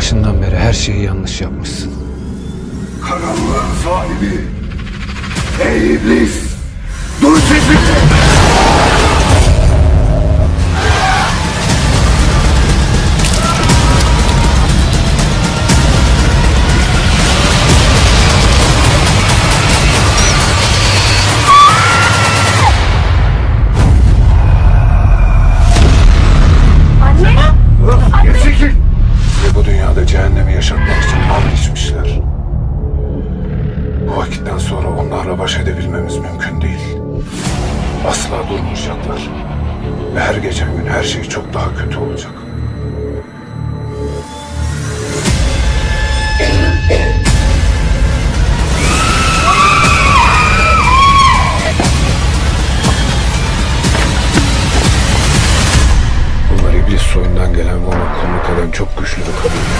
başından beri her şeyi yanlış yapmışsın. Karanlığın sahibi. Ey iblis! Dünyada cehennemi yaşatmak için an içmişler. Bu vakitten sonra onlarla baş edebilmemiz mümkün değil. Asla durmayacaklar. Ve her geçen gün her şey çok daha kötü olacak. Soyundan gelen kulluk eden çok güçlü bir kabile.